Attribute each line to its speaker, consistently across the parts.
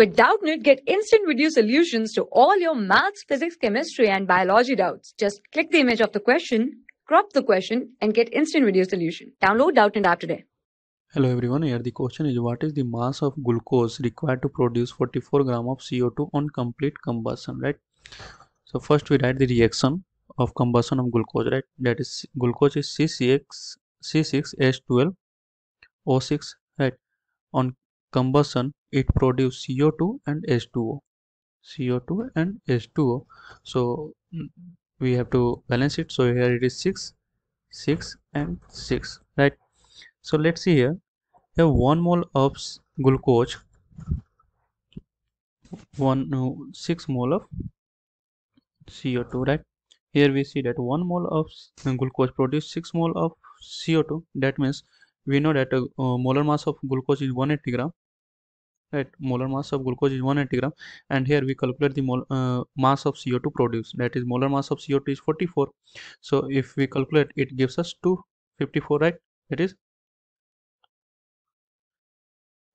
Speaker 1: With Doubtnut, get instant video solutions to all your maths, physics, chemistry, and biology doubts. Just click the image of the question, crop the question, and get instant video solution. Download Doubtnut app today.
Speaker 2: Hello everyone, here the question is what is the mass of glucose required to produce 44 gram of CO2 on complete combustion, right? So first we write the reaction of combustion of glucose, right? That is glucose is C6, C6H12 O6, right? On combustion it produce CO2 and H2O CO2 and H2O so mm, we have to balance it. So here it is 6 6 and 6 right? So let's see here. Here 1 mole of glucose. 1 no, 6 mole of CO2 right? Here we see that 1 mole of glucose produce 6 mole of CO2 that means we know that uh, molar mass of glucose is 180 gram right molar mass of glucose is 180 gram and here we calculate the mol, uh, mass of co2 produced that is molar mass of co2 is 44 so if we calculate it gives us 254 right? It is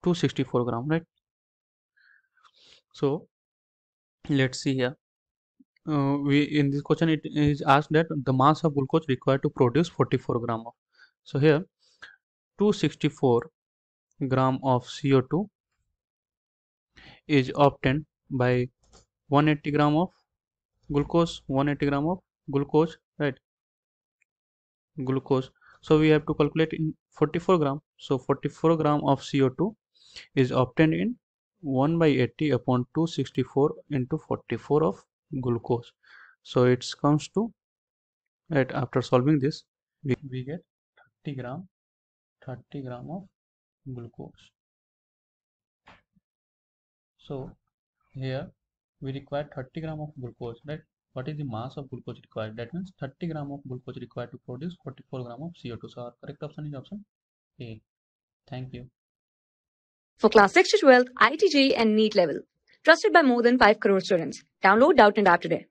Speaker 2: 264 gram right? So let's see here. Uh, we in this question it is asked that the mass of glucose required to produce 44 gram of. So here 264 gram of co2 is obtained by 180 gram of glucose 180 gram of glucose right? Glucose. So we have to calculate in 44 gram. So 44 gram of co2 is obtained in 1 by 80 upon 264 into 44 of glucose. So it comes to right after solving this we, we get 30 gram 30 gram of glucose so here we require 30 gram of glucose, right? What is the mass of glucose required? That means 30 gram of glucose required to produce 44 gram of CO2. So our correct option is option A. Thank you.
Speaker 1: For class 6 to 12, IIT JEE and NEET level. Trusted by more than 5 crore students. Download Doubtnut app today.